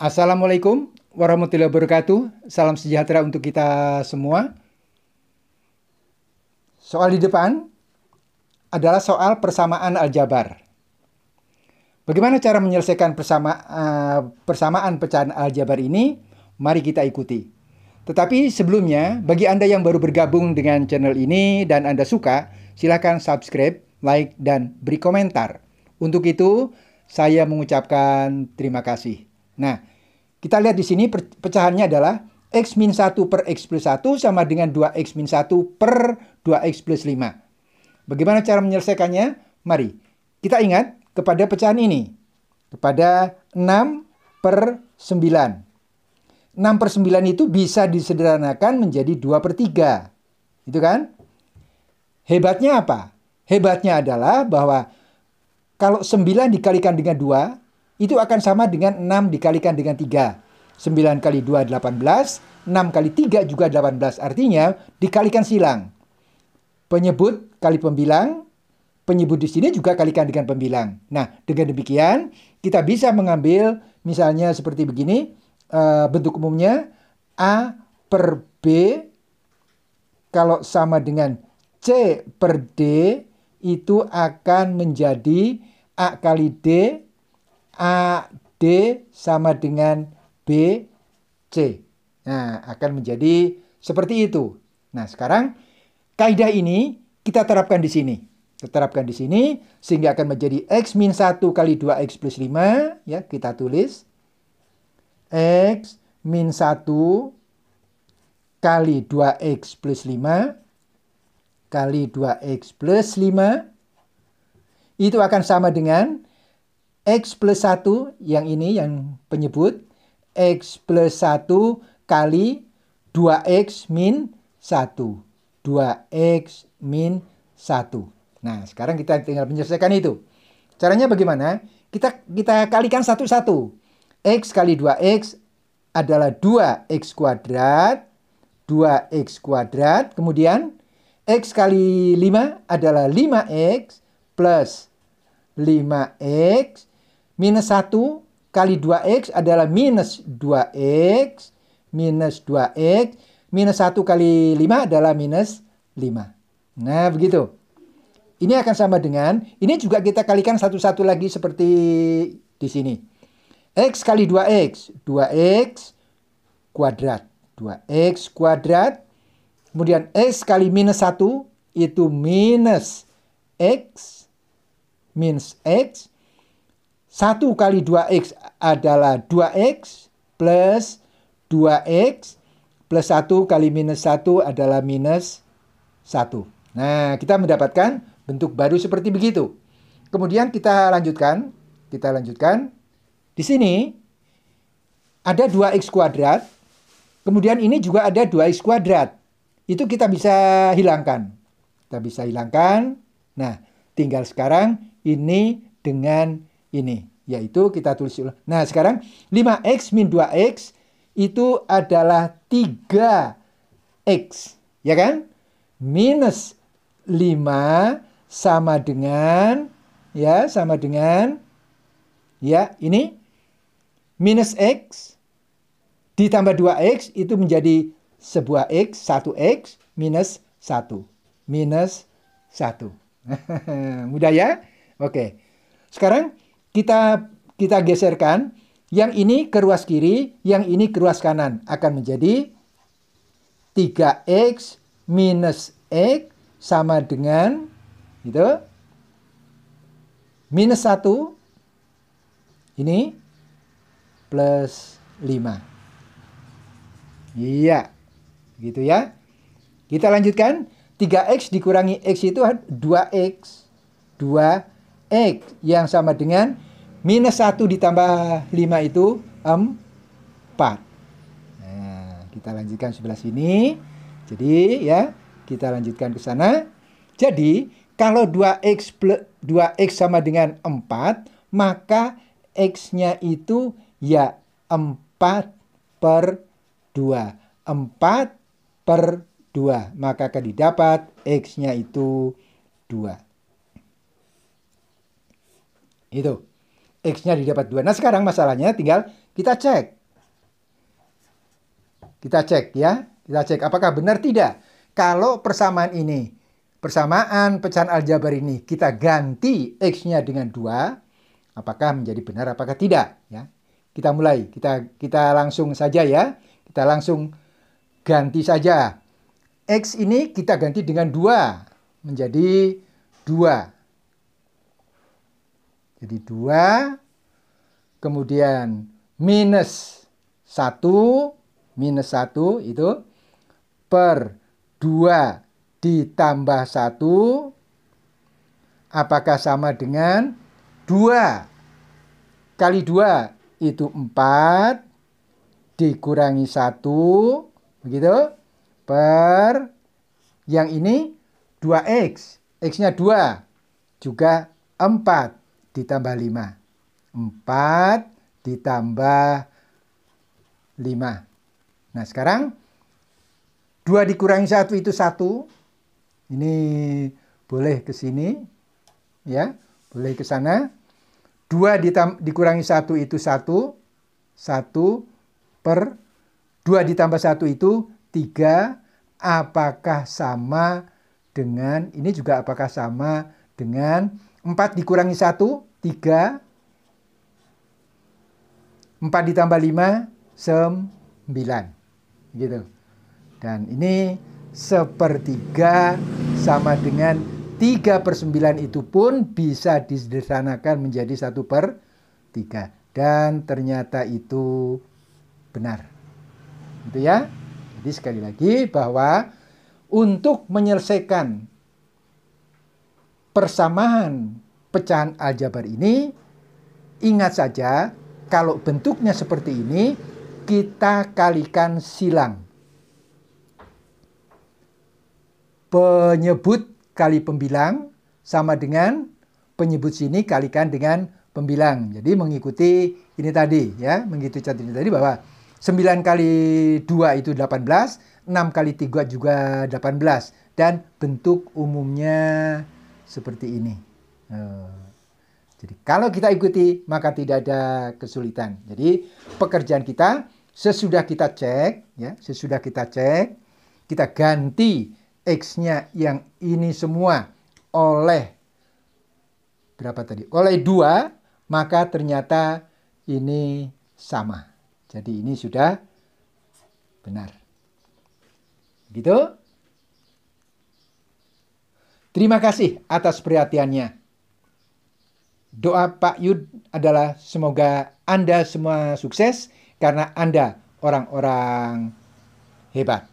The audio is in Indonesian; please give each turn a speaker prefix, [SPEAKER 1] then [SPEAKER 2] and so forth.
[SPEAKER 1] Assalamualaikum warahmatullahi wabarakatuh. Salam sejahtera untuk kita semua. Soal di depan adalah soal persamaan aljabar. Bagaimana cara menyelesaikan persama, uh, persamaan pecahan aljabar ini? Mari kita ikuti. Tetapi sebelumnya, bagi Anda yang baru bergabung dengan channel ini dan Anda suka, silakan subscribe, like, dan beri komentar. Untuk itu, saya mengucapkan terima kasih. Nah, kita lihat di sini pecahannya adalah X min 1 per X plus 1 sama dengan 2X min 1 per 2X plus 5. Bagaimana cara menyelesaikannya? Mari kita ingat kepada pecahan ini. Kepada 6 per 9. 6 per 9 itu bisa disederhanakan menjadi 2 per 3. Itu kan? Hebatnya apa? Hebatnya adalah bahwa kalau 9 dikalikan dengan 2, itu akan sama dengan 6 dikalikan dengan 3. 9 kali 2 18, 6 kali 3 juga 18. Artinya dikalikan silang. Penyebut kali pembilang, penyebut di sini juga kalikan dengan pembilang. Nah, dengan demikian kita bisa mengambil misalnya seperti begini, uh, bentuk umumnya A per B kalau sama dengan C per D itu akan menjadi A kali D AD sama dengan BC. Nah, akan menjadi seperti itu. Nah, sekarang kaidah ini kita terapkan di sini. Kita terapkan di sini sehingga akan menjadi X min 1 kali 2X plus 5. Ya, kita tulis. X min 1 kali 2X plus 5 kali 2X plus 5 itu akan sama dengan X plus 1 yang ini yang penyebut X plus 1 kali 2X min 1. 2X min 1. Nah, sekarang kita tinggal menyelesaikan itu. Caranya bagaimana? Kita kita kalikan satu-satu. X kali 2X adalah 2X kuadrat. 2X kuadrat. Kemudian X kali 5 adalah 5X plus 5X Minus 1 kali 2X adalah minus 2X. Minus 2X. Minus 1 kali 5 adalah minus 5. Nah, begitu. Ini akan sama dengan, ini juga kita kalikan satu-satu lagi seperti di sini. X kali 2X. 2X kuadrat. 2X kuadrat. Kemudian X kali minus 1 itu minus X. Minus X 1 kali 2X adalah 2X plus 2X plus 1 kali minus 1 adalah minus 1. Nah, kita mendapatkan bentuk baru seperti begitu. Kemudian kita lanjutkan. Kita lanjutkan. Di sini ada 2X kuadrat. Kemudian ini juga ada 2X kuadrat. Itu kita bisa hilangkan. Kita bisa hilangkan. Nah, tinggal sekarang ini dengan ini yaitu kita tulis ulang. Nah, sekarang 5x min 2x itu adalah 3x, ya kan? Minus 5 sama dengan ya, sama dengan ya, ini minus x ditambah 2x itu menjadi sebuah x, 1x minus 1. Minus 1. Mudah ya? Oke. Sekarang kita kita geserkan. Yang ini ke ruas kiri, yang ini ke ruas kanan. Akan menjadi 3x minus x sama dengan gitu. Minus 1 ini plus 5 iya gitu ya. Kita lanjutkan. 3x dikurangi x itu 2x 2 X yang sama dengan minus 1 ditambah 5 itu 4. Nah, kita lanjutkan sebelah sini. Jadi ya, kita lanjutkan ke sana. Jadi, kalau 2X, 2X sama dengan 4, maka X-nya itu ya 4 per 2. 4 per 2. Maka akan didapat X-nya itu 2. Itu. X-nya didapat 2. Nah sekarang masalahnya tinggal Kita cek. Kita cek ya. Kita cek apakah benar tidak. Kalau persamaan ini, persamaan pecahan aljabar ini kita ganti X-nya dengan 2, apakah menjadi benar apakah tidak ya. Kita mulai, kita kita langsung saja ya. Kita langsung ganti saja. X ini kita ganti dengan 2 menjadi 2. Jadi 2 kemudian minus 1 minus 1 itu per 2 ditambah 1 apakah sama dengan 2 kali 2 itu 4 dikurangi 1 begitu? Per yang ini 2x x-nya 2 juga 4 ditambah 5 4 ditambah 5 nah sekarang 2 dikurangi 1 itu 1. Ini boleh ke sini. Ya, boleh ke sana. 2 dikurangi 1 itu 1. 1 per 2 ditambah 1 itu 3. Apakah sama dengan, ini juga apakah sama dengan 4 dikurangi 1, 3. 4 ditambah 5, 9. Gitu. Dan ini sepertiga sama dengan 3 per 9 itu pun bisa disederhanakan menjadi 1 per 3. Dan ternyata itu benar. Itu ya. Jadi sekali lagi bahwa untuk menyelesaikan persamaan pecahan aljabar ini, ingat saja kalau bentuknya seperti ini, kita kalikan silang. penyebut kali pembilang sama dengan penyebut sini kalikan dengan pembilang. Jadi mengikuti ini tadi ya, mengikuti contoh ini tadi bahwa 9 kali 2 itu 18, 6 kali 3 juga 18 dan bentuk umumnya seperti ini. Eh, jadi kalau kita ikuti maka tidak ada kesulitan. Jadi pekerjaan kita sesudah kita cek ya, sesudah kita cek kita ganti X-nya yang ini semua oleh berapa tadi? Oleh dua, maka ternyata ini sama. Jadi ini sudah benar. Gitu? Terima kasih atas perhatiannya. Doa Pak Yud adalah semoga Anda semua sukses karena Anda orang-orang hebat.